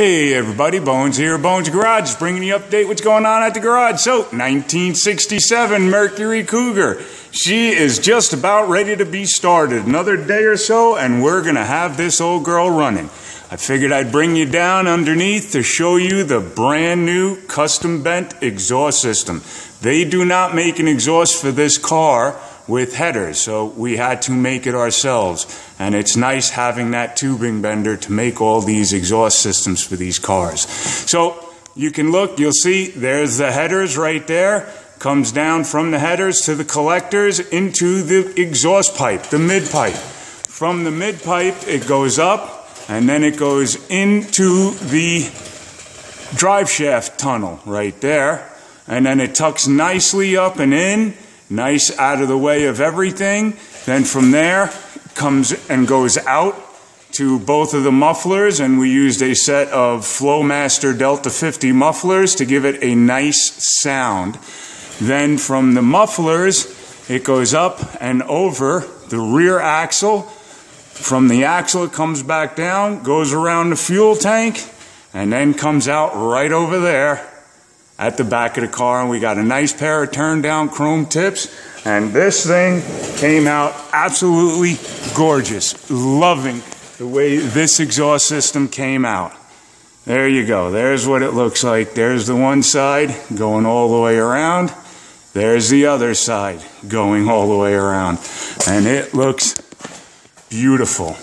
Hey everybody, Bonez here, Bonez Garage, bringing you update what's going on at the garage. So, 1967 Mercury Cougar. She is just about ready to be started. Another day or so, and we're gonna have this old girl running. I figured I'd bring you down underneath to show you the brand new custom bent exhaust system. They do not make an exhaust for this car with headers, so we had to make it ourselves. And it's nice having that tubing bender to make all these exhaust systems for these cars. So you can look, you'll see there's the headers right there. Comes down from the headers to the collectors into the exhaust pipe, the mid pipe. From the mid pipe, it goes up and then it goes into the drive shaft tunnel right there. And then it tucks nicely up and in nice out of the way of everything. Then from there comes and goes out to both of the mufflers and we used a set of Flowmaster Delta 50 mufflers to give it a nice sound. Then from the mufflers it goes up and over the rear axle. From the axle it comes back down, goes around the fuel tank and then comes out right over there at the back of the car, and we got a nice pair of turn down chrome tips. And this thing came out absolutely gorgeous. Loving the way this exhaust system came out. There you go. There's what it looks like. There's the one side going all the way around. There's the other side going all the way around. And it looks beautiful.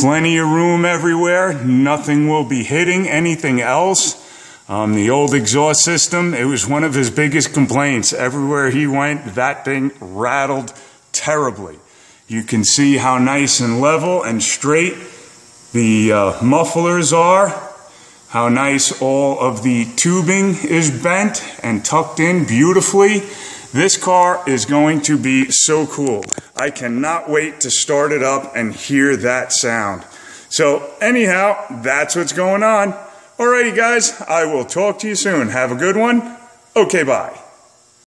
Plenty of room everywhere. Nothing will be hitting anything else. Um, the old exhaust system, it was one of his biggest complaints. Everywhere he went, that thing rattled terribly. You can see how nice and level and straight the uh, mufflers are, how nice all of the tubing is bent and tucked in beautifully. This car is going to be so cool. I cannot wait to start it up and hear that sound. So anyhow, that's what's going on. Alrighty, guys, I will talk to you soon. Have a good one. Okay, bye.